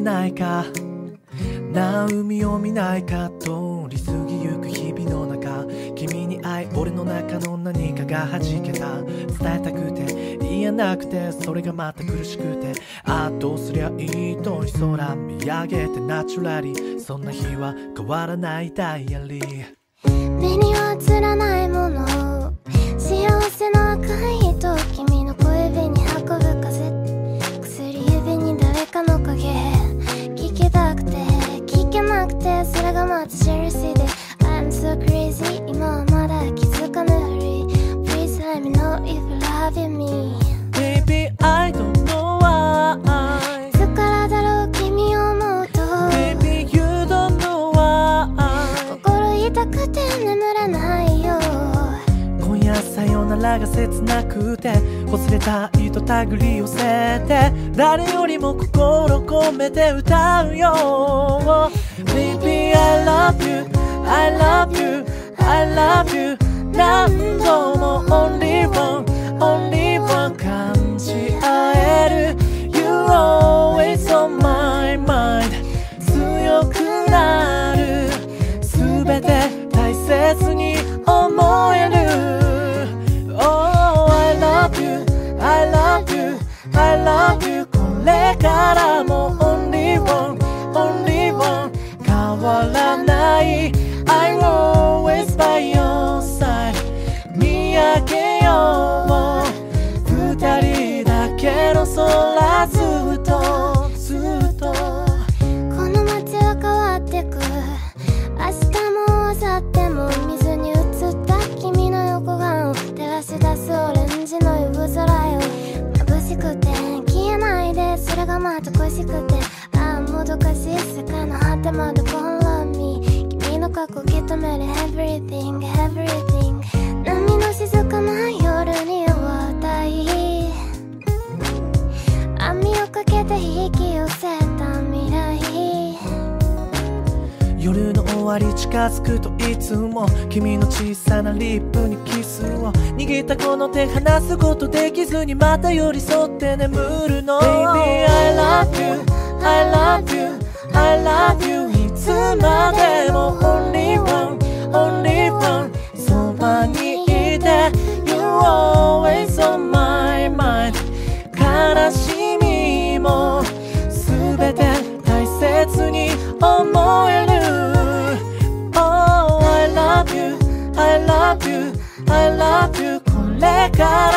ないか。な海を見ないか通り過ぎゆく日々の中。君に会い俺の中の何かが弾けた。伝えたくて言えなくて。それがまた苦しくて。ああどうすりゃいいと空見上げてナチュラリ。ーそんな日は変わらない。ダイアリー。近づくといつも君の小さなリップにキスを。握ったこの手離すことできずにまた寄り添って眠るの。Baby I love you I love you I love you いつまでも sky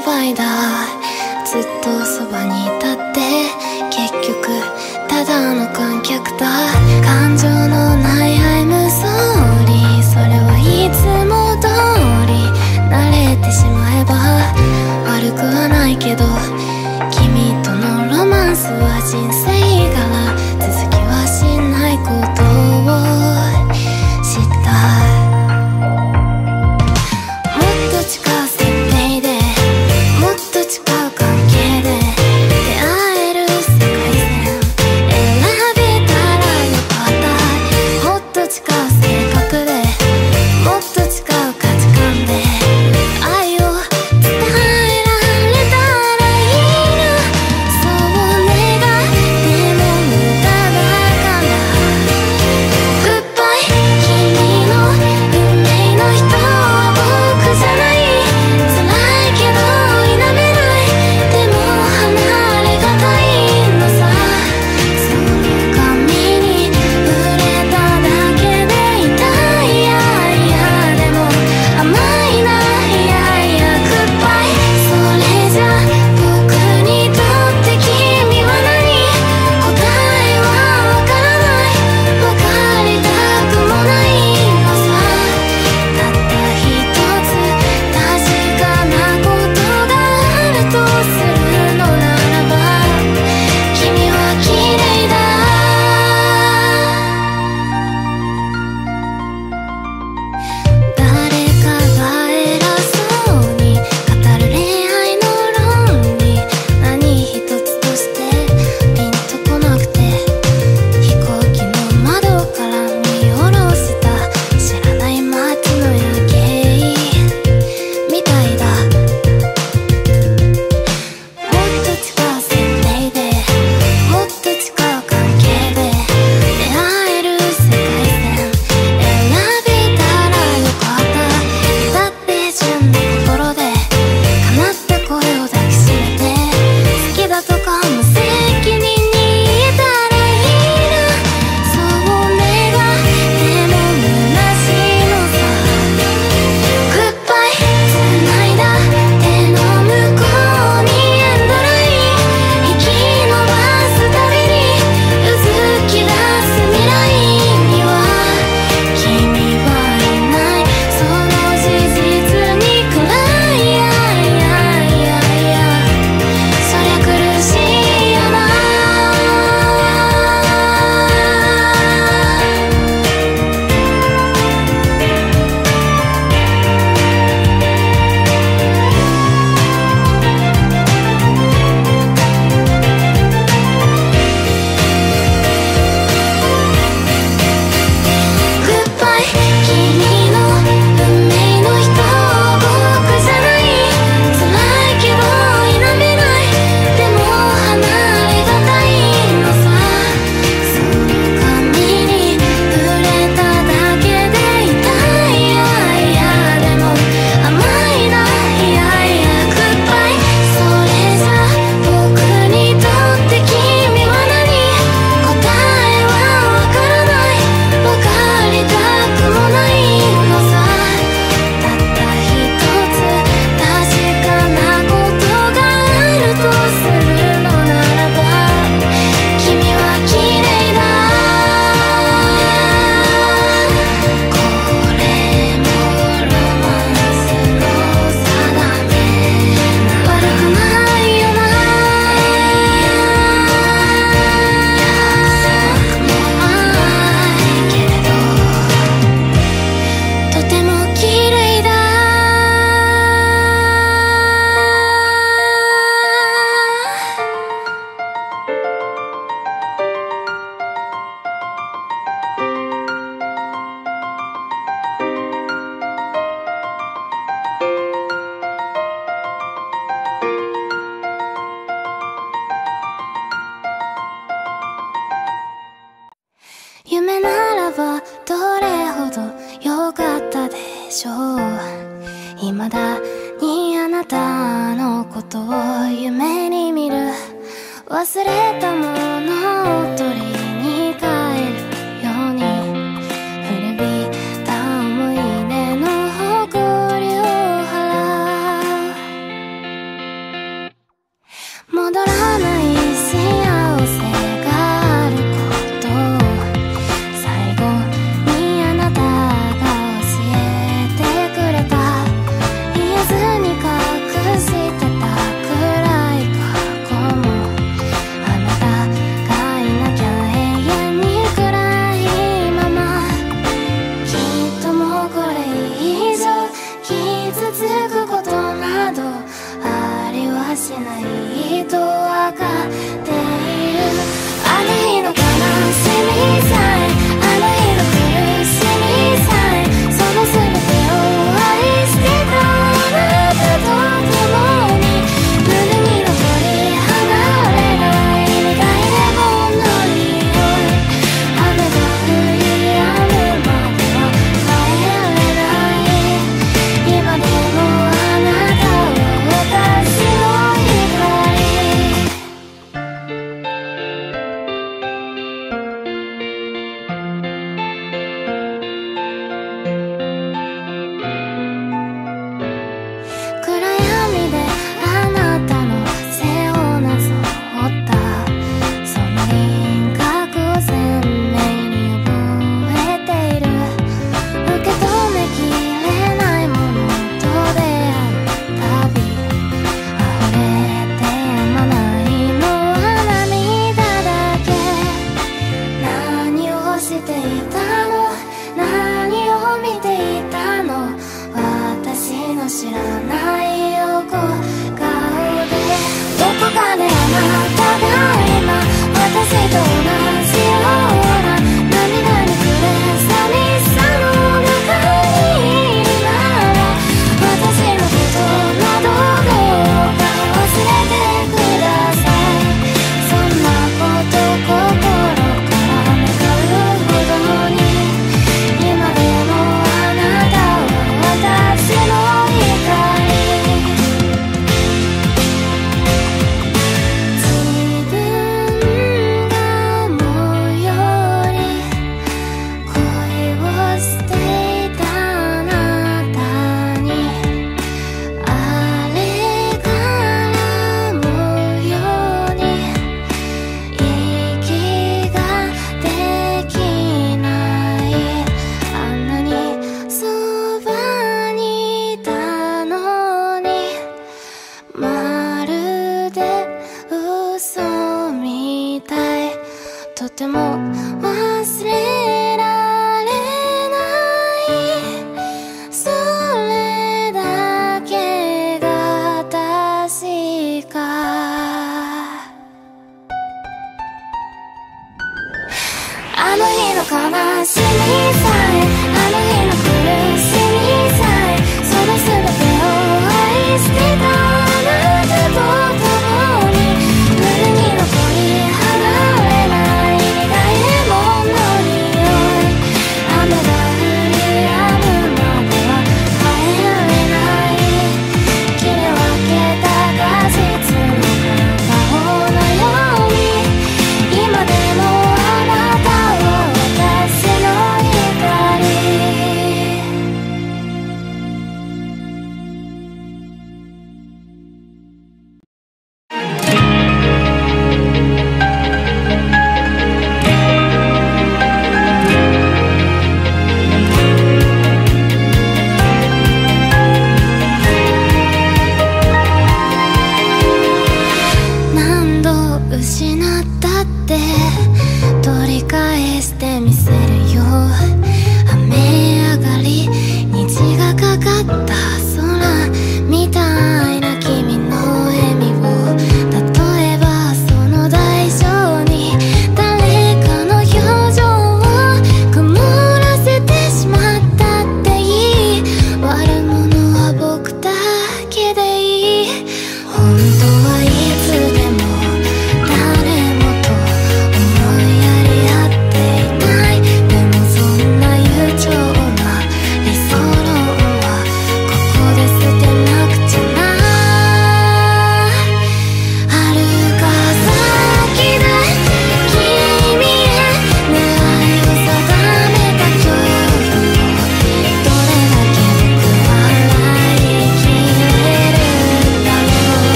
divide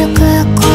貫くこ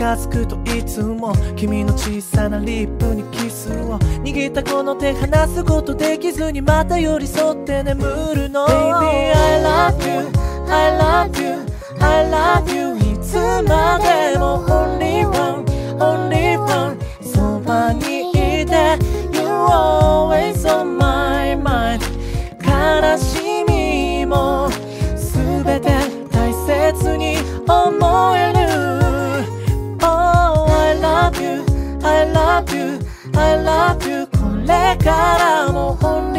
近づくといつも君の小さなリップにキスを。握ったこの手離すことできずにまた寄り添って眠るの。Baby I love you I love you I love you. いつまでも Only one Only one そばにいて You're always on my mind. 悲しみも全て大切に思える。からも本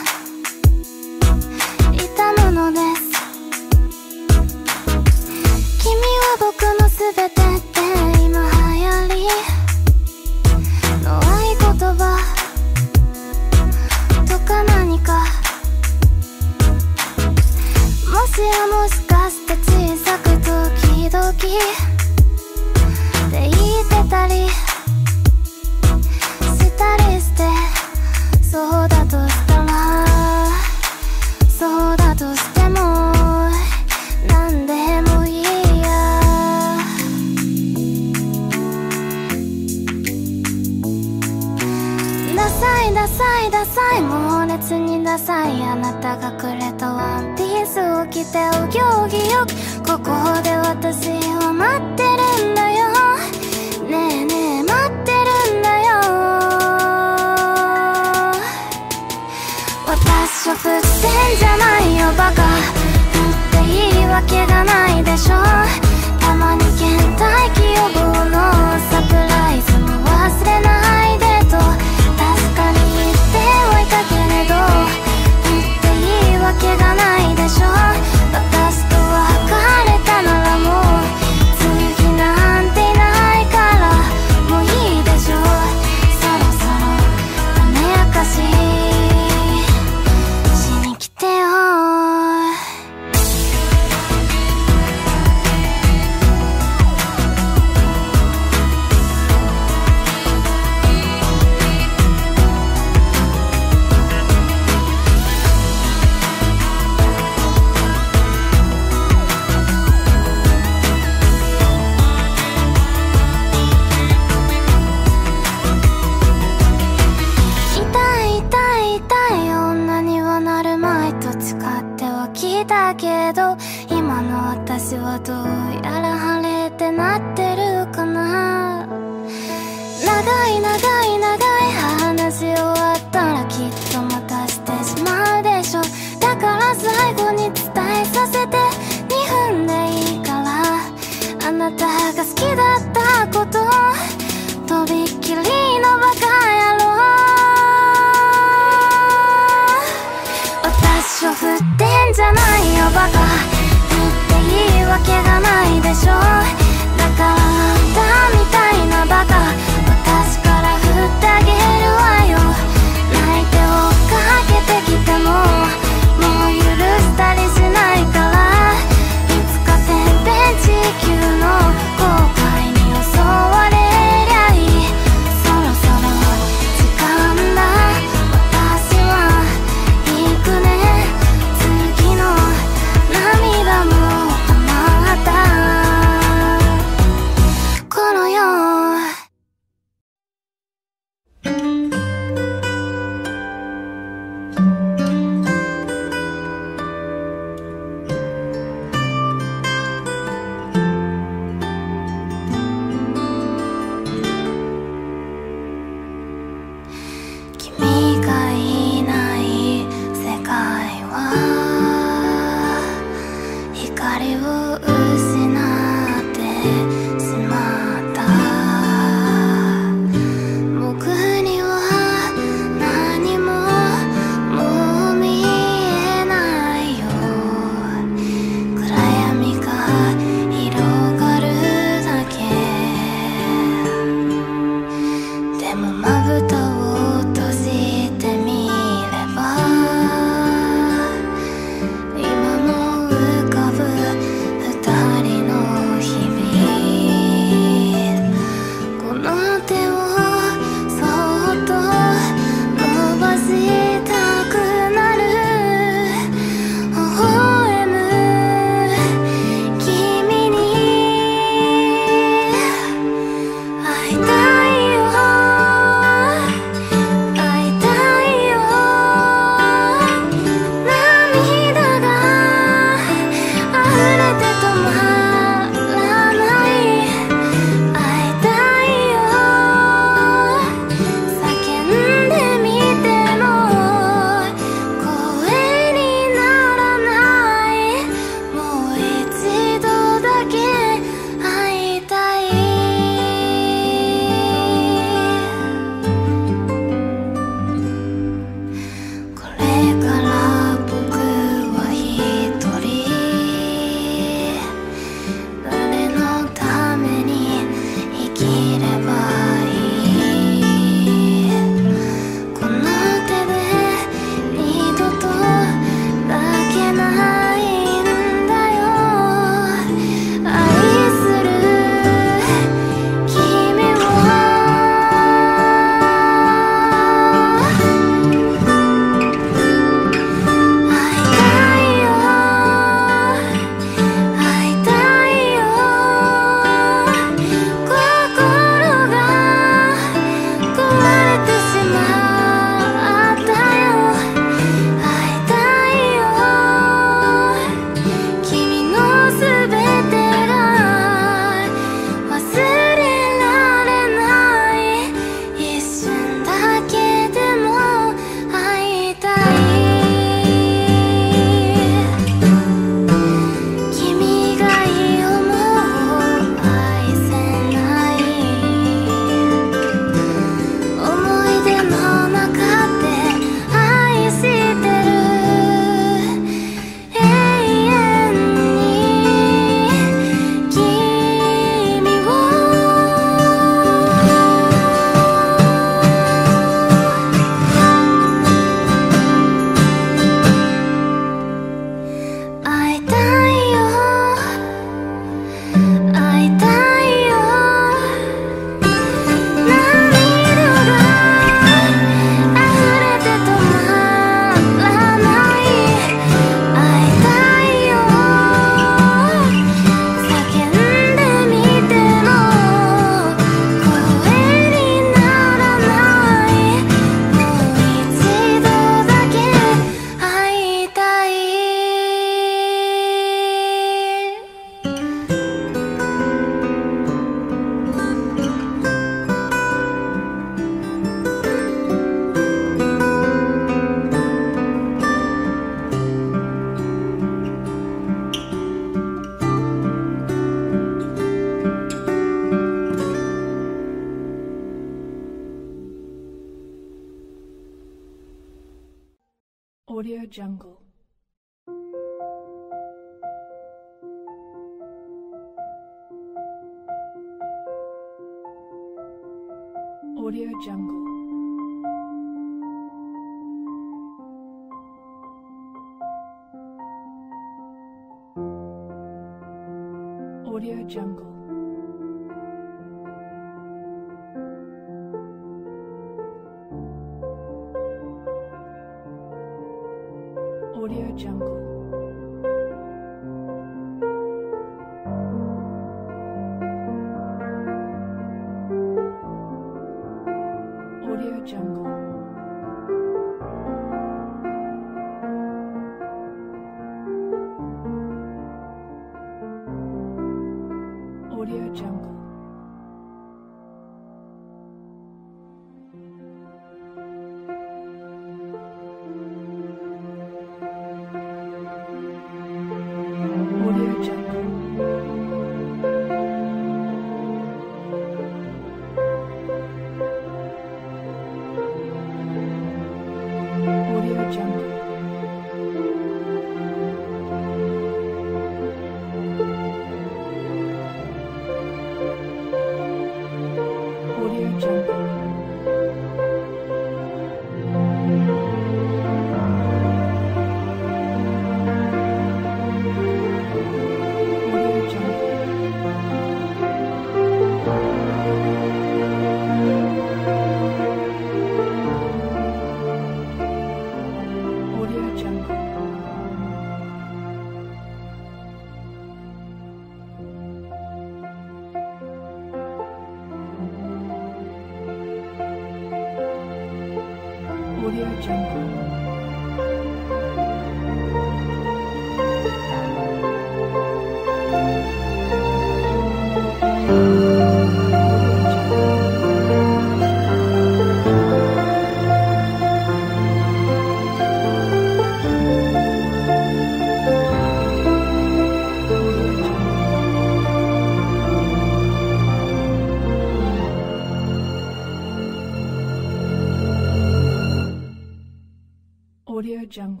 Jungle.